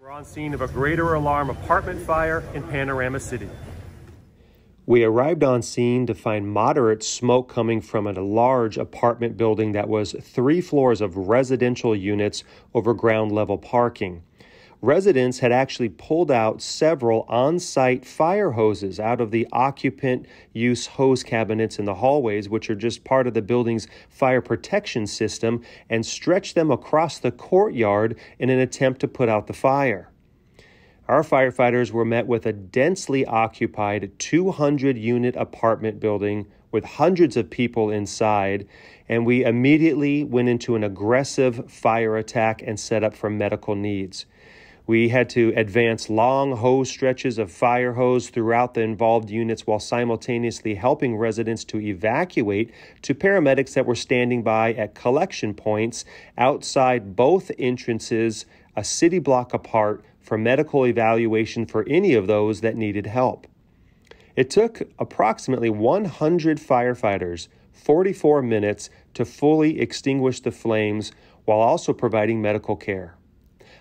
We're on scene of a greater alarm apartment fire in Panorama City. We arrived on scene to find moderate smoke coming from a large apartment building that was three floors of residential units over ground level parking residents had actually pulled out several on site fire hoses out of the occupant use hose cabinets in the hallways, which are just part of the building's fire protection system, and stretched them across the courtyard in an attempt to put out the fire. Our firefighters were met with a densely occupied 200 unit apartment building with hundreds of people inside, and we immediately went into an aggressive fire attack and set up for medical needs. We had to advance long hose stretches of fire hose throughout the involved units while simultaneously helping residents to evacuate to paramedics that were standing by at collection points outside both entrances, a city block apart, for medical evaluation for any of those that needed help. It took approximately 100 firefighters 44 minutes to fully extinguish the flames while also providing medical care.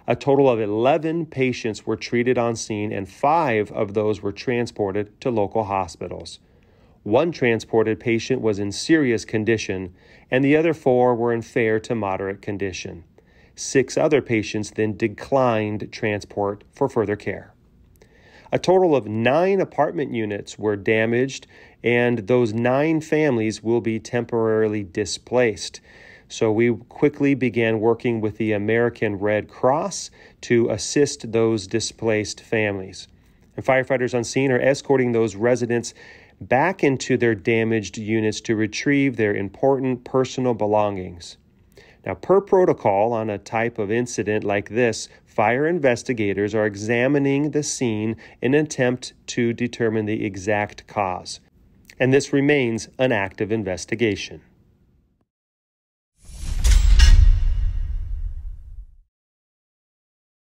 A total of 11 patients were treated on scene, and five of those were transported to local hospitals. One transported patient was in serious condition, and the other four were in fair to moderate condition. Six other patients then declined transport for further care. A total of nine apartment units were damaged, and those nine families will be temporarily displaced. So we quickly began working with the American Red Cross to assist those displaced families. And firefighters on scene are escorting those residents back into their damaged units to retrieve their important personal belongings. Now, per protocol on a type of incident like this, fire investigators are examining the scene in an attempt to determine the exact cause. And this remains an active investigation.